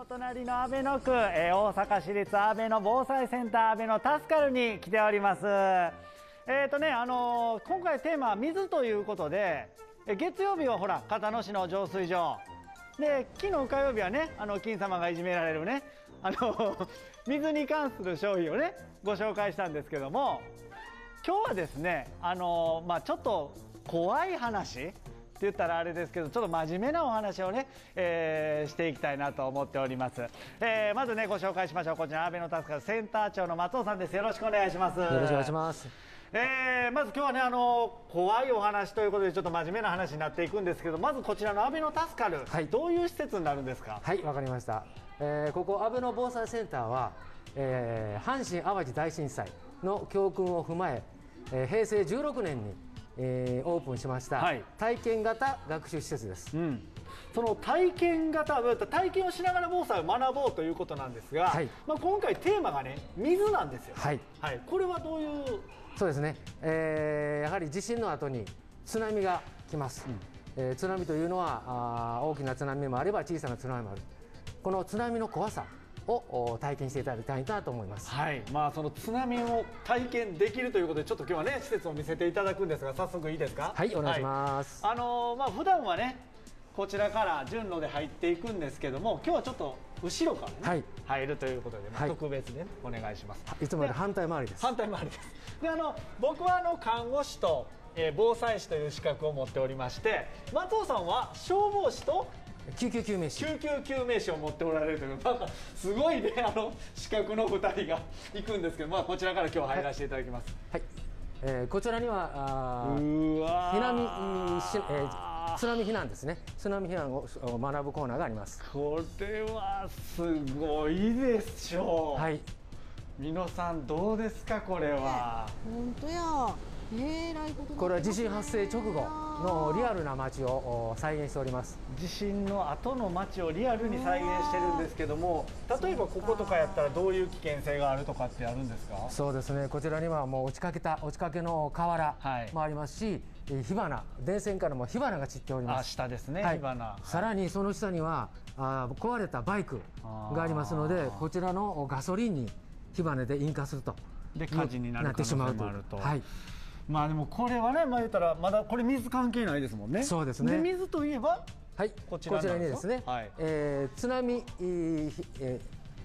お隣の阿部野区、えー大阪市立阿部野防災センター阿部野タスカルに来ております。えっ、とね、あのー今回テーマは水ということで、え月曜日はほら片野市の浄水場。で昨日火曜日はねあの金様がいじめられるねあの水に関する商品をねご紹介したんですけども今日はですねあのまあちょっと怖い話言ったらあれですけどちょっと真面目なお話をね、えーしていきたいなと思っております、えーまずねご紹介しましょう。こちら阿部のタスカセンター長の松尾さんです。よろしくお願いします。よよろしくお願いします。えーまず今日はねあの怖いお話ということでちょっと真面目な話になっていくんですけどまずこちらの阿部のタスカル、はい。どういう施設になるんですか？はい、わかりました。えーここ阿部の防災センターは、えー阪神・淡路大震災の教訓を踏まええー平成16年に、えーオープンしました、はい。体験型学習施設です。うん、その体験型体験をしながら防災を学ぼうということなんですが、はい。まあ、今回テーマがね水なんですよ、はい。これはどういう？そうですね、えーやはり地震の後に津波が来ます、えー津波というのはあー大きな津波もあれば小さな津波もある。この津波の怖さをお体験していただきたいなと思います。はい。まあ、その津波を体験できるということでちょっと今日はね施設を見せていただくんですが早速いいですか？はいお願いします。はい。あのーまあ普段はねこちらから順路で入っていくんですけども今日はちょっと後ろからね、はい。入るということで、まあはい。特別で、ね、お願いします。いつもより反対回りです。反対回りです。であの僕はあの看護師と、えー防災士という資格を持っておりまして松尾さんは消防士と救急救命士救急救命士を持っておられるというなんかすごいね あの資格の2人が 行くんですけど、まあ、こちらから今日入らせていただきます、はい、えーこちらにはあーうわー。避難し、えー津波避難ですね。津波避難をお学ぶコーナーがあります。これはすごいでしょう、はい。皆さんどうですかこれは。本当や。これは地震発生直後のリアルな街をお再現しております。地震の後の街をリアルに再現してるんですけども例えばこことかやったらどういう危険性があるとかってあるんですか？そうですね。こちらにはもう落ちかけた落ちかけの瓦はい。もありますし、えー火花電線からも火花が散っておりまあす下ですね、はい。火花。さらにその下にはあー壊れたバイクがありますのでこちらのガソリンに火花で引火すると。で火事になるってしまうと。可能性もあるとはいまあでもこれはねまあ言ったらまだこれ水関係ないですもんね。そうですね。水といえばはい、ここちちらにですすね、はい。えー津波、えー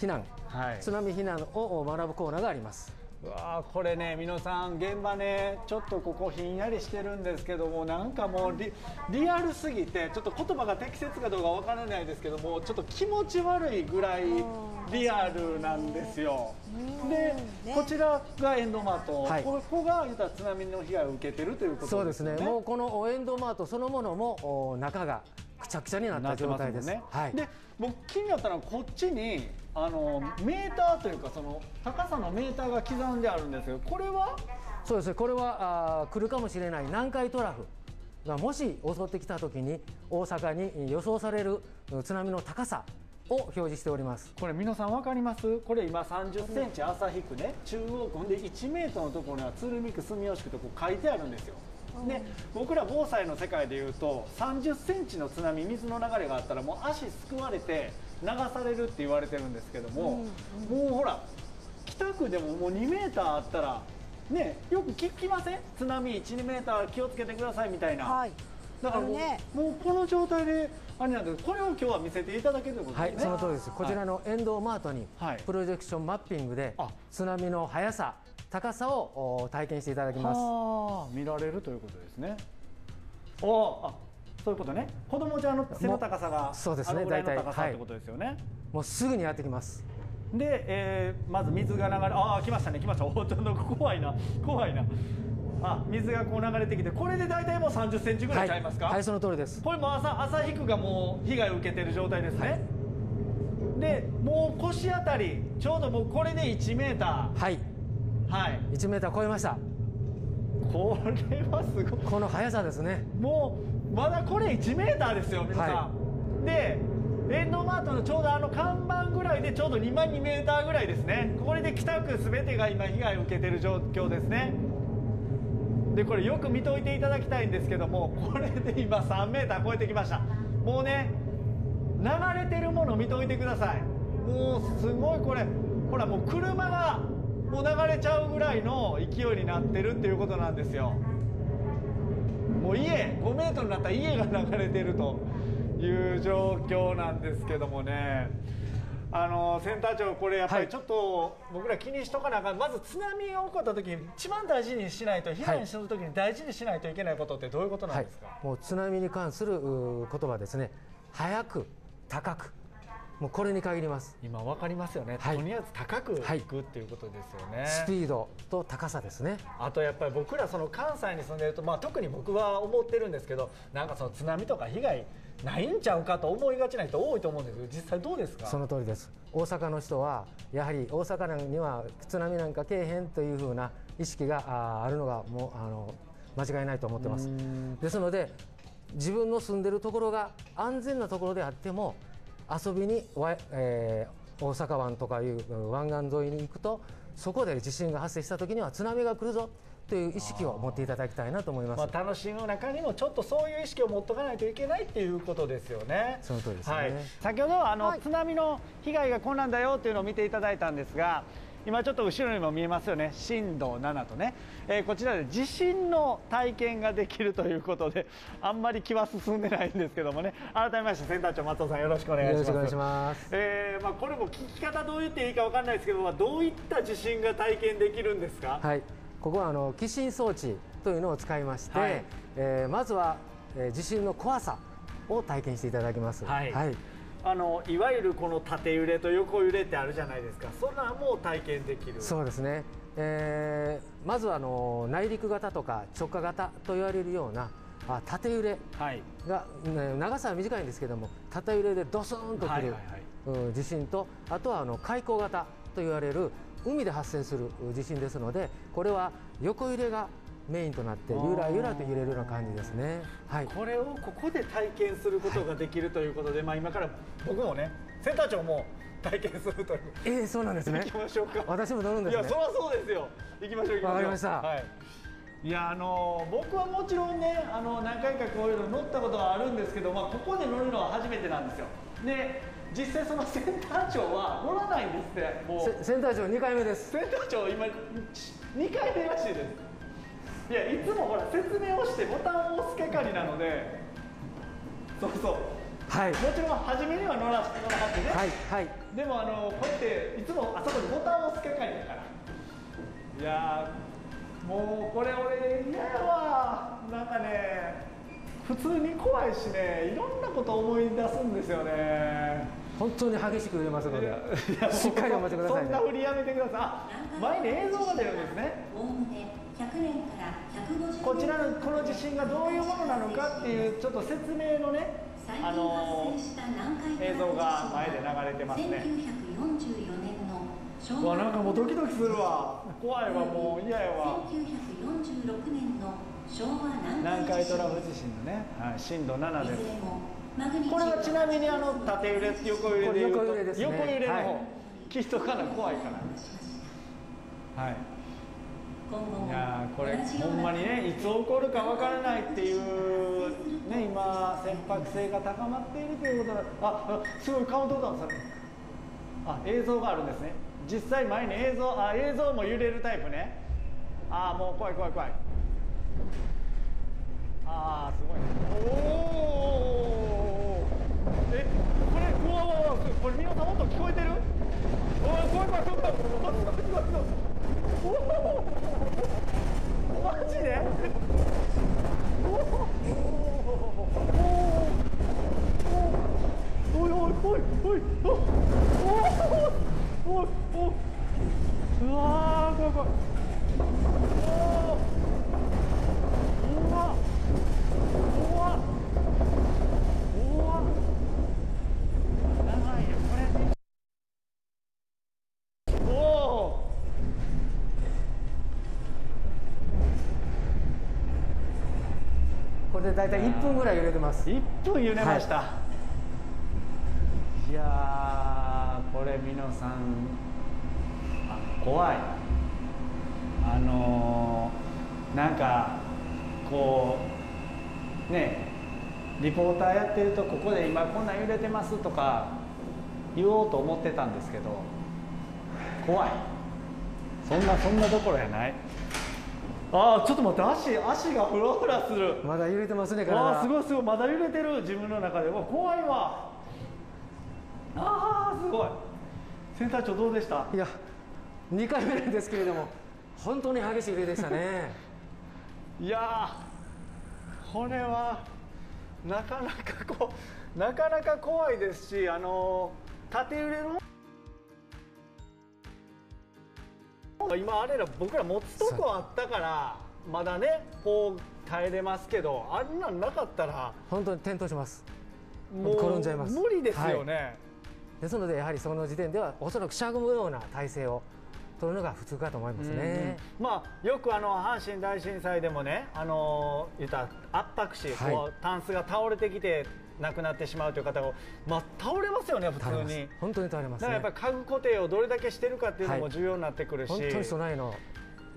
避難、はい。津波避難を学ぶコーナーがあります。うわーこれね皆さん現場ねちょっとここひんやりしてるんですけどもなんかもうリリアルすぎてちょっと言葉が適切かどうかわからないですけどもちょっと気持ち悪いぐらいリアルなんですよ。で、ね。こちらがエンドマート、はい。ここが言ったら津波の被害を受けてるということそうですね。ね。もうこのエンドマートそのものもお中がくちゃくちゃになった状態です。すもんはい。ねで僕気になったのはこっちにあのメーターというかその高さのメーターが刻んであるんですけどこれは？そうですね。これはあー来るかもしれない南海トラフがもし襲ってきた時に大阪に予想されるうん津波の高さを表示しております。これ皆さん分かります？これ今30センチ旭区ね中央区で1メートルのところには鶴見区住吉区とこう書いてあるんですよ。で僕ら防災の世界でいうと30センチの津波水の流れがあったらもう足すくわれて流されるって言われてるんですけども、もうほら北区でももう2メーターあったらねよく聞きません？津波12メーター気をつけてくださいみたいな、はい。だからもう,、ねもうこの状態であれなんですけどこれを今日は見せていただけるということはい、ですねその通りです。こちらのエンドマートにはいプロジェクションマッピングであ津波の速さ、高さをお体験していただきます。はあ見られるということですね。おあそういうことね。子供ちゃんの背の高さがそうですね大体はい高さってことですよね。もうすぐにやってきます。で、えーまず水が流れああ来ましたね来ました。おちょっと怖いな怖いな。あ水がこう流れてきてこれで大体もう30センチぐらいちゃいますか？はい、はい、その通りです。これも朝旭区がもう被害を受けてる状態ですね。でもう腰あたりちょうどもうこれで1メータはい、ーはい1メーター超えました。これはすごいこの速さですね。もうまだこれ1メーターですよ皆さん、はでエンドマートのちょうどあの看板ぐらいでちょうど2万2メーターぐらいですねこれで北区全てが今被害を受けてる状況ですねでこれよく見といていただきたいんですけどもこれで今3メーター超えてきました。もうね流れてるもの見ておいてください。もうすごいこれほらもう車がもう流れちゃうぐらいの勢いになってるっていうことなんですよ。もう家5メートルになった家が流れてるという状況なんですけどもね。あのセンター長これやっぱりちょっと僕ら気にしとかなあかん、まず津波が起こった時に一番大事にしないと避難する時に大事にしないといけないことってどういうことなんですか、はい、もう津波に関するう言葉ですね早く高くもうこれに限ります。今わかりますよね、はい。とりあえず高くはい行くっていうことですよね、スピードと高さですね。あとやっぱり僕らその関西に住んでると、まあ、特に僕は思ってるんですけどなんかその津波とか被害ないんちゃうかと思いがちな人多いと思うんですけど実際どうですか？その通りです。大阪の人はやはり大阪には津波なんかけえへんというふうな意識があるのがもうあの間違いないと思ってます。ですので自分の住んでるところが安全なところであっても遊びにわ、えー大阪湾とかいう湾岸沿いに行くとそこで地震が発生した時には津波が来るぞという意識を持っていただきたいなと思います、まあ、楽しむ中にもちょっとそういう意識を持っとかないといけないっていうことですよね。その通りですね。はい、先ほどはあの、はい。津波の被害がこんなんだよっていうのを見ていただいたんですが今ちょっと後ろにも見えますよね。震度7とね、えーこちらで地震の体験ができるということであんまり気は進んでないんですけどもね。改めましてセンター長松尾さんよろしくお願いします。よろしくお願いします。えーまあ、これも聞き方どう言っていいかわかんないですけど、まあ、どういった地震が体験できるんですか、はい、ここはあの起震装置というのを使いまして、はい。えーまずは、えー地震の怖さを体験していただきます。はい。はい、あのいわゆるこの縦揺れと横揺れってあるじゃないですか。そんなんも体験できる。そうですね。えーまずはあの内陸型とか直下型と言われるようなあ縦揺れはい。長さは短いんですけども縦揺れでドスンとくる、地震とあとはあの海溝型と言われる海で発生する地震ですのでこれは横揺れがメインとなってゆらゆらと揺れるような感じですね。はい、これをここで体験することができるということで、まあ今から僕もねセンター長も体験するという。えー、そうなんですね。行き。ましょうか。私も乗るんですね。いやそりゃそうですよ。行きましょう行きましょう。わかりました。はい。いやあの僕はもちろんねあの何回かこういうの乗ったことはあるんですけど、まあ、ここで乗るのは初めてなんですよ。で実際そのセンター長は乗らないんですってもう。セセンター長2回目です。センター長今2回目らしいですいやいつもほら説明をしてボタンを押す係なのでそうそう。はい、もちろん初めには乗ら乗らはってね、はい、はい。でもあのこうやっていつもあそこにボタンを押す係だから。いやーもうこれ俺嫌やわ。なんかね普通に怖いしねいろんなこと思い出すんですよね。本当に激しく揺れますのでしっかりお待ちくださいね。そんな。振りやめてください。あ前に映像が出るんですねおおむね100年から150年。こちらのこの地震がどういうものなのかっていうちょっと説明のねあの映像が前で流れてますね。1944年の昭和うわなんかもうドキドキするわ。怖いわもう嫌やわ1946年の昭和南海トラフ地地震。のね、はい、震度7ですこれはちなみにあの縦揺れ横揺れでいうとこれ横揺れですね横揺れの方、はい聞いとかな怖いからはいいやーこれほんまにねいつ起こるかわからないっていうね今船舶性が高まっているということだ。ああすごいカウントダウンされる。あ映像があるんですね。実際前に映像あ映像も揺れるタイプね。あーもう怖い怖い怖い。ああすごいね。おおえこれうわうわうわこれ皆さん音聞こえこれで大体1分ぐらい揺れてます。1分揺れました、い、やーこれ皆さんあ怖い。あのーなんかこうねリポーターやってるとここで今こんなん揺れてますとか言おうと思ってたんですけど怖い。そんなそんなどころやないああちょっと待って足足がフラフラする。まだ揺れてますねああす体ごいすごい。まだ揺れてる自分の中で。うわ怖いわ。ああすごい。センター長どうでした？いや2回目なんですけれども本当に激しい揺れでしたね。いやーこれはなかなかこうなかなか怖いですしあのー縦揺れの今あれら僕ら持つとこあったからまだねこう耐えれますけどあんなんなかったら本当に転倒します。もう転んじゃいます。無理ですよね、ですのでやはりその時点ではおそらくしゃがむような体勢を取るのが普通かと思いますね、うんまあよくあの阪神大震災でもねあの言ったら圧迫死、はい。こうタンスが倒れてきて亡くなってしまうという方がまあ倒れますよね普通に。本当に倒れますね。だからやっぱり家具固定をどれだけしてるかっていうのもはい重要になってくるし、本当に備えの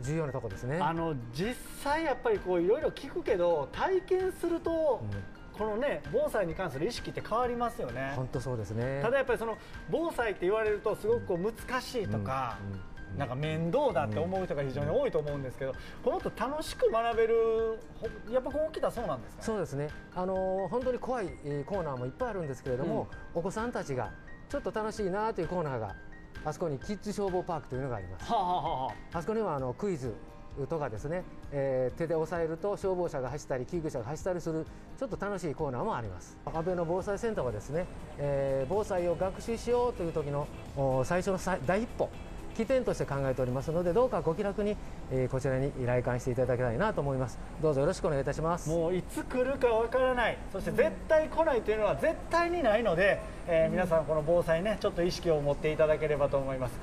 重要なところですね。あの実際やっぱりこういろいろ聞くけど体験すると、このね防災に関する意識って変わりますよね。本当そうですね。ただやっぱりその防災って言われるとすごくこう難しいとか、うんうんなんか面倒だって思う人が非常に多いと思うんですけど、このと楽しく学べるほやっぱこう起きたそうなんですかね？そうですね、あのー本当に怖いえーコーナーもいっぱいあるんですけれども、お子さんたちがちょっと楽しいなというコーナーがあそこにキッズ消防パークというのがあります。はあ、はあはあそこにはあのクイズとかですね、えー手で押さえると消防車が走ったり救急車が走ったりするちょっと楽しいコーナーもあります。安倍の防災センターはですね、えー防災を学習しようという時のお最初のさ第一歩起点として考えておりますのでどうかご気楽に、えーこちらに来館していただきたいなと思います。どうぞよろしくお願いいたします。もういつ来るかわからない。そして絶対来ないというのは絶対にないので、えー皆さんこの防災ねちょっと意識を持っていただければと思います。